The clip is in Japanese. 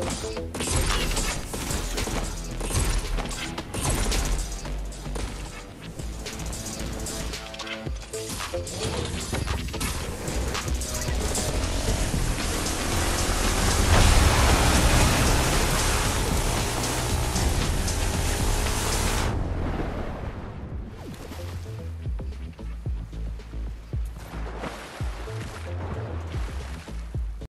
you